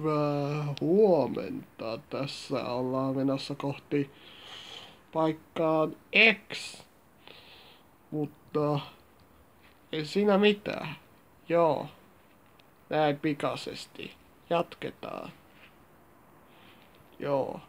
Hyvää huomenta. Tässä ollaan menossa kohti paikkaan X. Mutta ei siinä mitään. Joo. Näin pikaisesti. Jatketaan. Joo.